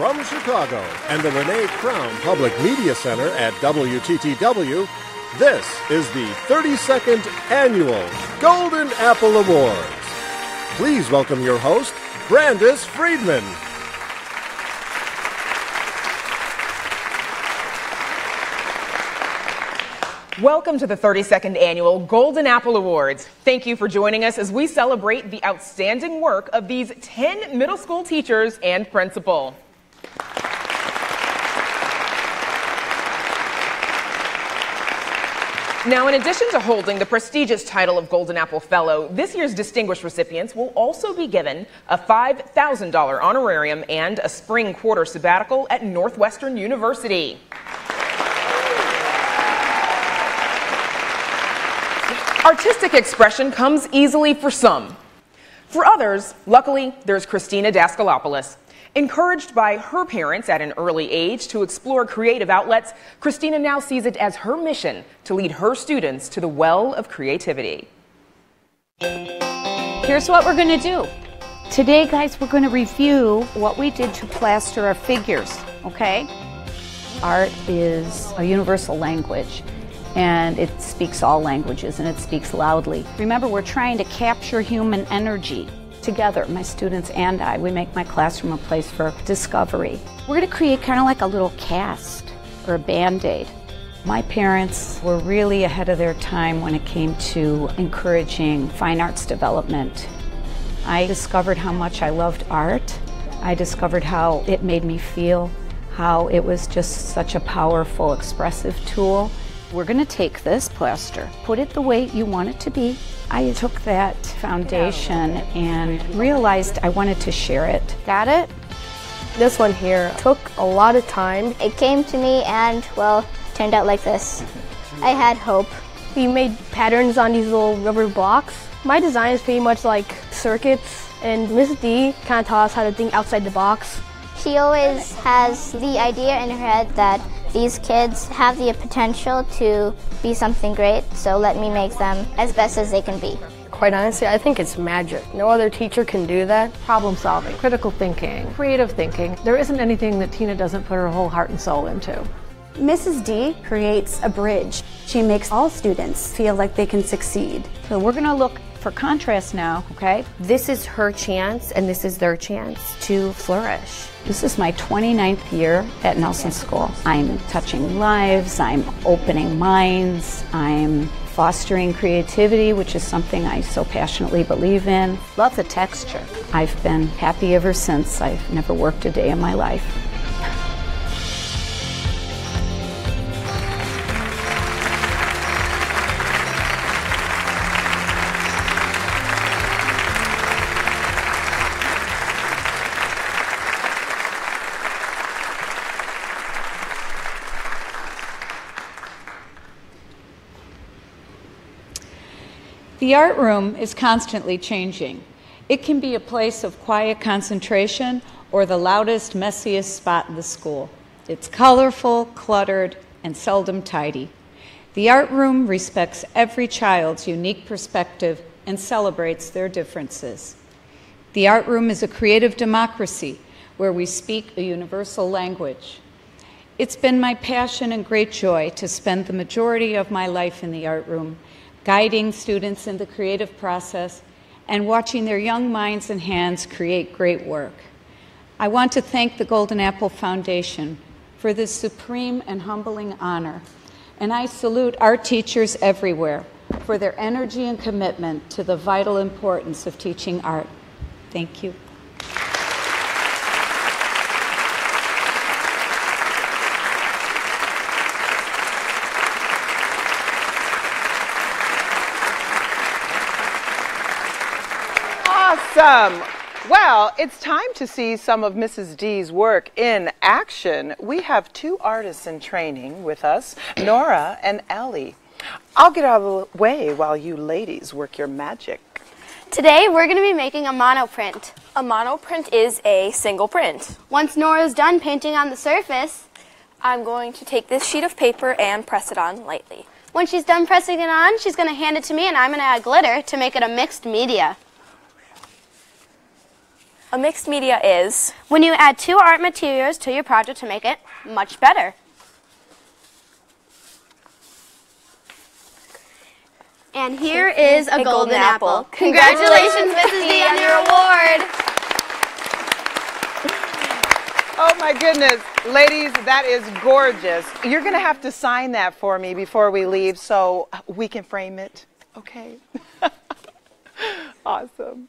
from Chicago and the Renee Crown Public Media Center at WTTW, this is the 32nd Annual Golden Apple Awards. Please welcome your host, Brandis Friedman. Welcome to the 32nd Annual Golden Apple Awards. Thank you for joining us as we celebrate the outstanding work of these 10 middle school teachers and principal. Now, in addition to holding the prestigious title of Golden Apple Fellow, this year's distinguished recipients will also be given a $5,000 honorarium and a spring quarter sabbatical at Northwestern University. Artistic expression comes easily for some. For others, luckily, there's Christina Daskalopoulos. Encouraged by her parents at an early age to explore creative outlets, Christina now sees it as her mission to lead her students to the well of creativity. Here's what we're going to do. Today, guys, we're going to review what we did to plaster our figures, okay? Art is a universal language and it speaks all languages and it speaks loudly. Remember, we're trying to capture human energy together, my students and I. We make my classroom a place for discovery. We're going to create kind of like a little cast or a band aid. My parents were really ahead of their time when it came to encouraging fine arts development. I discovered how much I loved art. I discovered how it made me feel, how it was just such a powerful expressive tool. We're going to take this plaster, put it the way you want it to be. I took that foundation and realized I wanted to share it. Got it? This one here took a lot of time. It came to me and, well, turned out like this. I had hope. We made patterns on these little rubber blocks. My design is pretty much like circuits, and Miss D kind of taught us how to think outside the box. She always has the idea in her head that these kids have the potential to be something great, so let me make them as best as they can be. Quite honestly, I think it's magic. No other teacher can do that. Problem solving, critical thinking, creative thinking. There isn't anything that Tina doesn't put her whole heart and soul into. Mrs. D creates a bridge. She makes all students feel like they can succeed. So we're going to look for contrast now, okay? This is her chance and this is their chance to flourish. This is my 29th year at Nelson School. I'm touching lives, I'm opening minds, I'm fostering creativity, which is something I so passionately believe in. Love the texture. I've been happy ever since. I've never worked a day in my life. The art room is constantly changing. It can be a place of quiet concentration or the loudest, messiest spot in the school. It's colorful, cluttered, and seldom tidy. The art room respects every child's unique perspective and celebrates their differences. The art room is a creative democracy where we speak a universal language. It's been my passion and great joy to spend the majority of my life in the art room guiding students in the creative process, and watching their young minds and hands create great work. I want to thank the Golden Apple Foundation for this supreme and humbling honor, and I salute our teachers everywhere for their energy and commitment to the vital importance of teaching art. Thank you. Awesome. Well, it's time to see some of Mrs. D's work in action. We have two artists in training with us, Nora and Ellie. I'll get out of the way while you ladies work your magic. Today we're going to be making a monoprint. A monoprint is a single print. Once Nora's done painting on the surface, I'm going to take this sheet of paper and press it on lightly. When she's done pressing it on, she's going to hand it to me and I'm going to add glitter to make it a mixed media. A mixed media is when you add two art materials to your project to make it much better. And here is a, A golden, golden apple. apple. Congratulations, Mrs. D, on your award. Oh my goodness. Ladies, that is gorgeous. You're going to have to sign that for me before we leave so we can frame it. Okay. awesome.